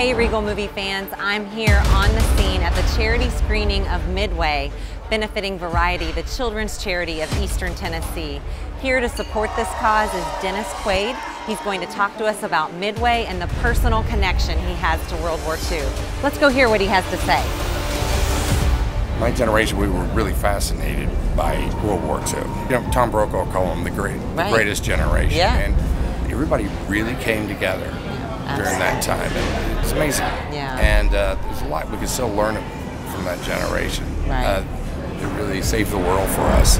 Hey, Regal movie fans, I'm here on the scene at the charity screening of Midway, benefiting Variety, the children's charity of Eastern Tennessee. Here to support this cause is Dennis Quaid. He's going to talk to us about Midway and the personal connection he has to World War II. Let's go hear what he has to say. My generation, we were really fascinated by World War II. You know, Tom Brokaw called him the great, Right. the greatest generation, Yeah. and everybody really came together during that time, and it's amazing. Yeah. And uh, there's a lot we can still learn from that generation. Right. Uh, it really saved the world for us.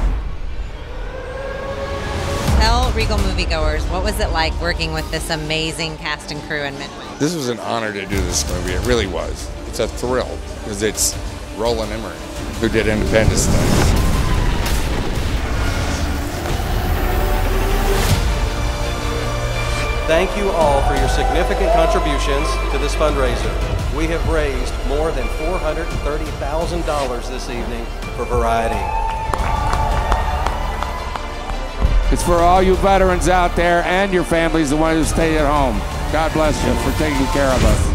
Tell Regal moviegoers, what was it like working with this amazing cast and crew in Midway? This was an honor to do this movie. It really was. It's a thrill because it's Roland Emmerich who did Independence Day. Thank you all for your significant contributions to this fundraiser. We have raised more than $430,000 this evening for Variety. It's for all you veterans out there and your families, the ones who stay at home. God bless you for taking care of us.